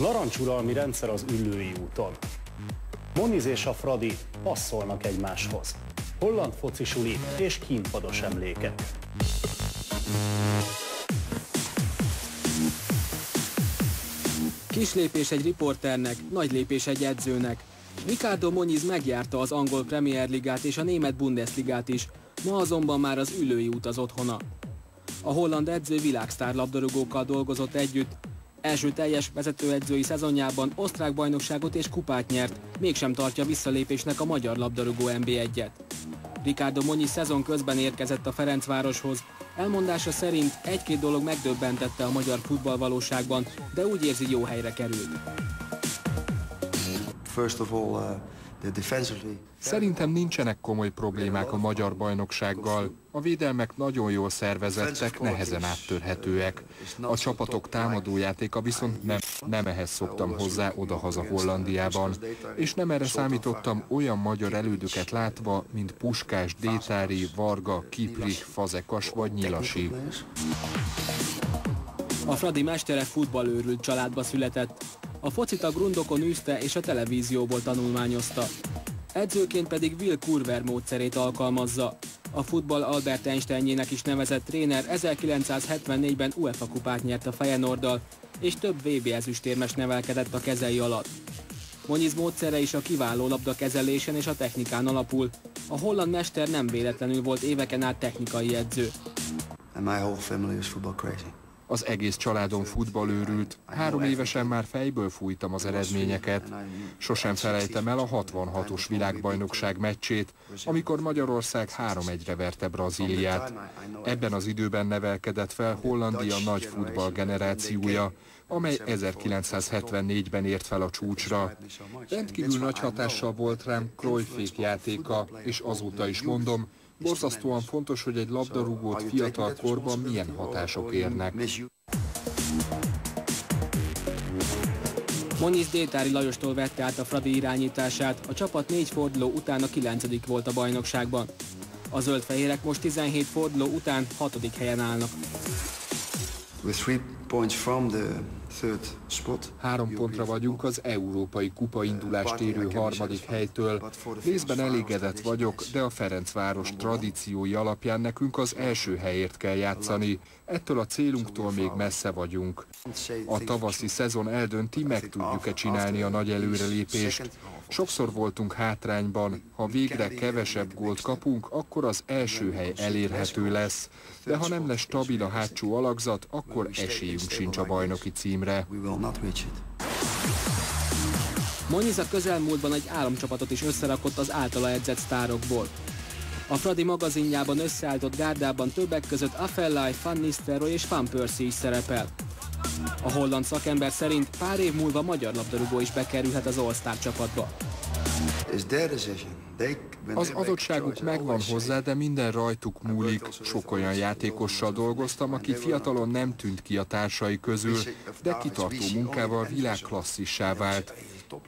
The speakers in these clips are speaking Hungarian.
Narancsuralmi rendszer az Üllői úton. Moniz és a Fradi passzolnak egymáshoz. Holland focisuli és kínpados emlékek. Kis lépés egy riporternek, nagy lépés egy edzőnek. Ricardo Moniz megjárta az angol Premier Ligát és a német Bundesligát is, ma azonban már az ülői út az otthona. A holland edző világsztár labdarúgókkal dolgozott együtt, első teljes vezetőedzői szezonjában osztrák bajnokságot és kupát nyert, mégsem tartja visszalépésnek a magyar labdarúgó NB1-et. Ricardo Monyi szezon közben érkezett a Ferencvároshoz. Elmondása szerint egy-két dolog megdöbbentette a magyar futballvalóságban, de úgy érzi jó helyre került. First of all, uh, Szerintem nincsenek komoly problémák a magyar bajnoksággal. A védelmek nagyon jól szervezettek, nehezen áttörhetőek. A csapatok támadójátéka viszont nem, nem ehhez szoktam hozzá odahaza Hollandiában. És nem erre számítottam olyan magyar elődöket látva, mint Puskás, Détári, Varga, Kiprich, Fazekas vagy Nyilasi. A Fradi mestere futballőrült családba született. A focit a grundokon űzte és a televízióból tanulmányozta. Edzőként pedig Will Kurver módszerét alkalmazza. A futball Albert Einsteinjének is nevezett tréner 1974-ben UEFA kupát nyert a Feyenoorddal, és több VB ezüstérmes nevelkedett a kezei alatt. Monyiz módszere is a kiváló labda kezelésen és a technikán alapul. A holland mester nem véletlenül volt éveken át technikai edző. And my whole family was football crazy. Az egész családom futballőrült. Három évesen már fejből fújtam az eredményeket. Sosem felejtem el a 66-os világbajnokság meccsét, amikor Magyarország 3-1-re verte Brazíliát. Ebben az időben nevelkedett fel Hollandia nagy futball generációja, amely 1974-ben ért fel a csúcsra. Rendkívül nagy hatással volt rám Cruyffék játéka, és azóta is mondom, Borzasztóan fontos, hogy egy labdarúgót fiatal korban milyen hatások érnek. Moniz Détári Lajostól vette át a Fradi irányítását, a csapat négy forduló után a kilencedik volt a bajnokságban. A zöldfehérek most 17 forduló után hatodik helyen állnak. With three points from the Három pontra vagyunk az Európai Kupa indulást érő harmadik helytől. Részben elégedett vagyok, de a Ferencváros tradíciói alapján nekünk az első helyért kell játszani. Ettől a célunktól még messze vagyunk. A tavaszi szezon eldönti, meg tudjuk-e csinálni a nagy előrelépést. Sokszor voltunk hátrányban, ha végre kevesebb gólt kapunk, akkor az első hely elérhető lesz, de ha nem lesz stabil a hátsó alakzat, akkor esélyünk sincs a bajnoki címre. Moniz a közelmúltban egy államcsapatot is összerakott az általa edzett sztárokból. A Fradi magazinjában összeálltott gárdában többek között Afellay, Van Nistelrooy és Van Persie is szerepel. A holland szakember szerint pár év múlva magyar labdarúgó is bekerülhet az All-Star csapatba. Az adottságuk megvan hozzá, de minden rajtuk múlik. Sok olyan játékossal dolgoztam, aki fiatalon nem tűnt ki a társai közül, de kitartó munkával világklasszissá vált.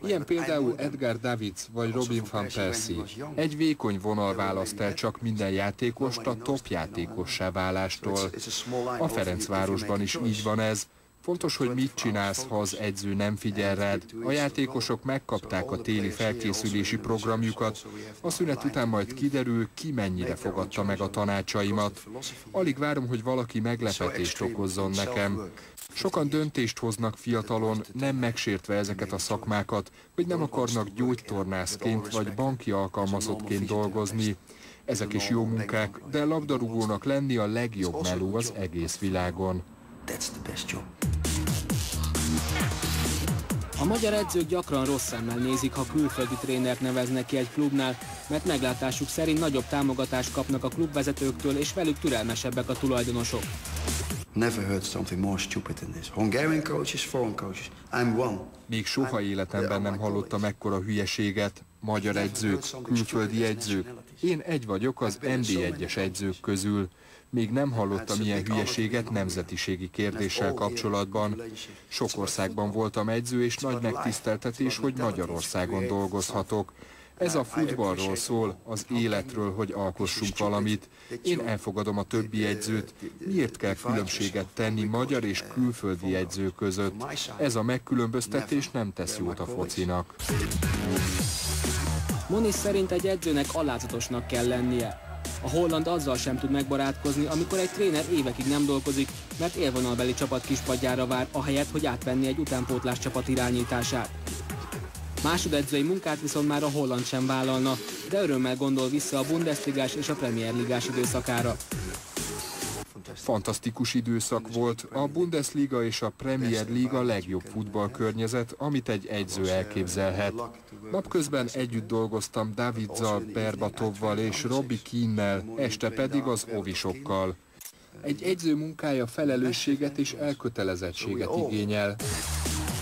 Ilyen például Edgar Davids vagy Robin van Persie. Egy vékony vonal választ el csak minden játékost a top játékossá válástól. A Ferencvárosban is így van ez. Fontos, hogy mit csinálsz, ha az edző nem figyel rád. A játékosok megkapták a téli felkészülési programjukat, a szünet után majd kiderül, ki mennyire fogadta meg a tanácsaimat. Alig várom, hogy valaki meglepetést okozzon nekem. Sokan döntést hoznak fiatalon, nem megsértve ezeket a szakmákat, hogy nem akarnak gyógytornászként vagy banki alkalmazottként dolgozni. Ezek is jó munkák, de labdarúgónak lenni a legjobb meló az egész világon. That's the best job. A magyar edzők gyakran rossz szemmel nézik, ha külföldi trénert neveznek ki egy klubnál, mert meglátásuk szerint nagyobb támogatást kapnak a klubvezetőktől, és velük türelmesebbek a tulajdonosok. Never heard something more stupid than this. Hungarian coaches, foreign coaches. I'm one. Még soha életemben nem hallottam ekkora hülyeséget. Magyar edzők, külföldi edzők. Én egy vagyok az NB1-es edzők közül. Még nem hallottam ilyen hülyeséget nemzetiségi kérdéssel kapcsolatban. Sok országban voltam edző, és nagy megtiszteltetés, hogy Magyarországon dolgozhatok. Ez a futballról szól, az életről, hogy alkossunk valamit. Én elfogadom a többi edzőt. Miért kell különbséget tenni magyar és külföldi edző között? Ez a megkülönböztetés nem tesz jót a focinak. Moniz szerint egy edzőnek alázatosnak kell lennie. A holland azzal sem tud megbarátkozni, amikor egy tréner évekig nem dolgozik, mert élvonalbeli csapat kispadjára vár, ahelyett, hogy átvenni egy utánpótlás csapat irányítását. Másodedzői munkát viszont már a holland sem vállalna, de örömmel gondol vissza a Bundesligás és a Premier Ligás időszakára. Fantasztikus időszak volt, a Bundesliga és a Premier Liga legjobb futballkörnyezet, amit egy edző elképzelhet. Napközben együtt dolgoztam Davidzal, Berbatovval és Robbie Keane-nel, este pedig az ovisokkal. Egy edző munkája felelősséget és elkötelezettséget igényel.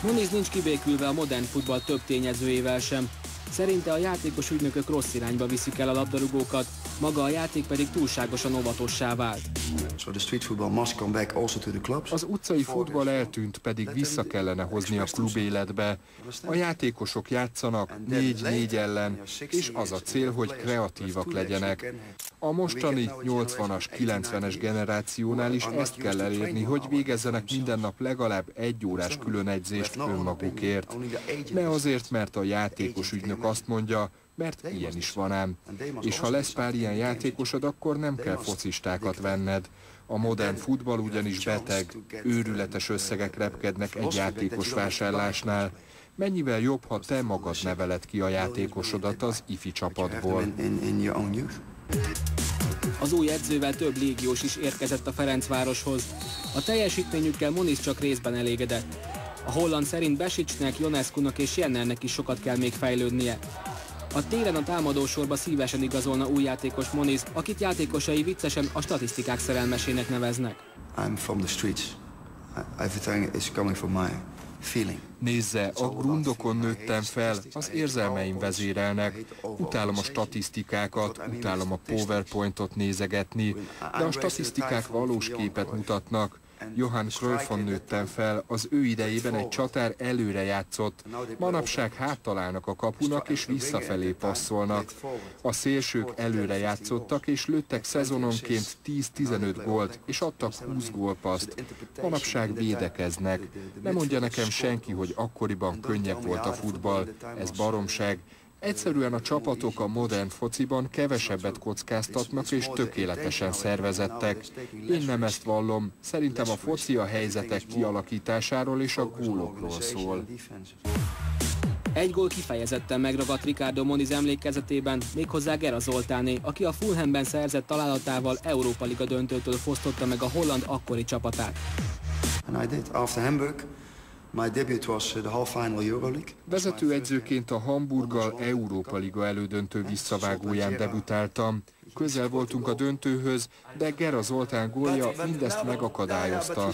Muniz nincs kibékülve a modern futball több tényezőjével sem. Szerinte a játékos ügynökök rossz irányba viszik el a labdarúgókat, maga a játék pedig túlságosan óvatossá vált. Az utcai futball eltűnt, pedig vissza kellene hozni a klub életbe. A játékosok játszanak négy-négy ellen, és az a cél, hogy kreatívak legyenek. A mostani 80-as, 90-es generációnál is ezt kell elérni, hogy végezzenek minden nap legalább egy órás különegyzést önmagukért. Ne azért, mert a játékos ügynök azt mondja, mert ilyen is van ám. És ha lesz pár ilyen játékosod, akkor nem kell focistákat venned. A modern futball ugyanis beteg, őrületes összegek repkednek egy játékos vásárlásnál. Mennyivel jobb, ha te magad neveled ki a játékosodat az ifi csapatból. Az új edzővel több légiós is érkezett a Ferencvároshoz. A teljesítményükkel Moniz csak részben elégedett. A holland szerint Besicsnek, Joneskunak és Jennernek is sokat kell még fejlődnie. A téren a támadósorba szívesen igazolna új játékos Moniz, akit játékosai viccesen a statisztikák szerelmesének neveznek. I'm from the streets. Everything is coming from my feeling. Nézze, a grundokon nőttem fel, az érzelmeim vezérelnek. Utálom a statisztikákat, utálom a PowerPointot nézegetni, de a statisztikák valós képet mutatnak. Johann Cruyffon nőttem fel, az ő idejében egy csatár előre játszott. Manapság háttalálnak a kapunak és visszafelé passzolnak. A szélsők előre játszottak és lőttek szezononként 10-15 gólt, és adtak 20 gólpaszt. Manapság védekeznek. Nem mondja nekem senki, hogy akkoriban könnyebb volt a futball. Ez baromság. Egyszerűen a csapatok a modern fociban kevesebbet kockáztatnak és tökéletesen szervezettek. Én nem ezt vallom, szerintem a foci a helyzetek kialakításáról és a gólokról szól. Egy gól kifejezetten megragadt Ricardo Moniz emlékezetében, méghozzá Gera Zoltáné, aki a Fulhamben szerzett találatával Európa Liga döntőtől fosztotta meg a holland akkori csapatát. Vezetőedzőként a Hamburggal Európa Liga elődöntő visszavágóján debütáltam. Közel voltunk a döntőhöz, de Gera Zoltán gólja mindezt megakadályozta.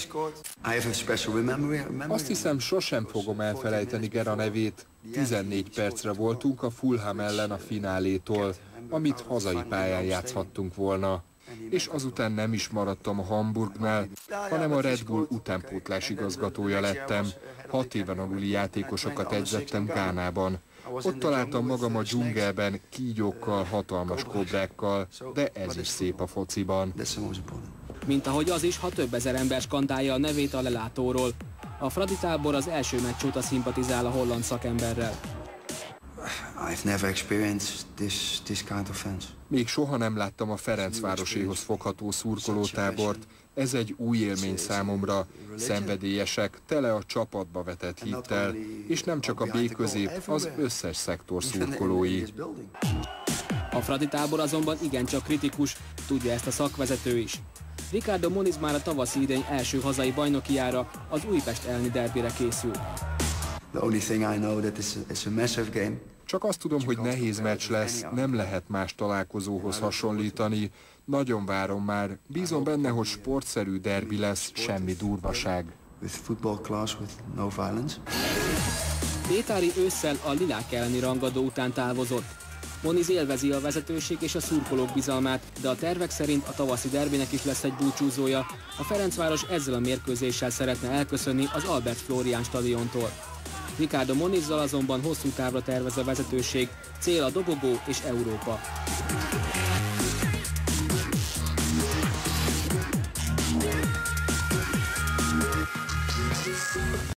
Azt hiszem, sosem fogom elfelejteni Gera nevét. 14 percre voltunk a Fulham ellen a finálétól, amit hazai pályán játszhattunk volna és azután nem is maradtam a Hamburgnál, hanem a Red Bull utánpótlás igazgatója lettem. Hat éven aluli játékosokat edzettem Gánában. Ott találtam magam a dzsungelben, kígyókkal, hatalmas kobrákkal, de ez is szép a fociban. Mint ahogy az is, ha több ezer ember skandálja a nevét a lelátóról. A Fradi tábor az első meccs óta szimpatizál a holland szakemberrel. I've never experienced this, this kind of fans. Még soha nem láttam a Ferencvároséhoz fogható szurkolótábort. Ez egy új élmény számomra. Szenvedélyesek, tele a csapatba vetett hittel, és nem csak a B közép, az összes szektor szurkolói. A Fradi tábor azonban igencsak kritikus, tudja ezt a szakvezető is. Ricardo Moniz már a tavaszi idény első hazai bajnokiára, az Újpest elni derbire készül. The only thing I know that it's a, it's a massive game. Csak azt tudom, hogy nehéz meccs lesz, nem lehet más találkozóhoz hasonlítani. Nagyon várom már. Bízom benne, hogy sportszerű derbi lesz, semmi durvaság. Pétári ősszel a Lilák elleni rangadó után távozott. Moniz élvezi a vezetőség és a szurkolók bizalmát, de a tervek szerint a tavaszi derbinek is lesz egy búcsúzója. A Ferencváros ezzel a mérkőzéssel szeretne elköszönni az Albert Florian stadiontól. Ricardo Monizzal azonban hosszú távra tervez a vezetőség, cél a dobogó és Európa.